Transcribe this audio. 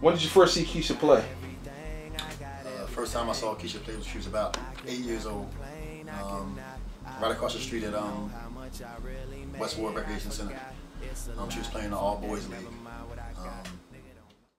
When did you first see Keisha play? Uh, first time I saw Keisha play, was she was about eight years old. Um, right across the street at um, West Recreation Center. Um, she was playing the All Boys League.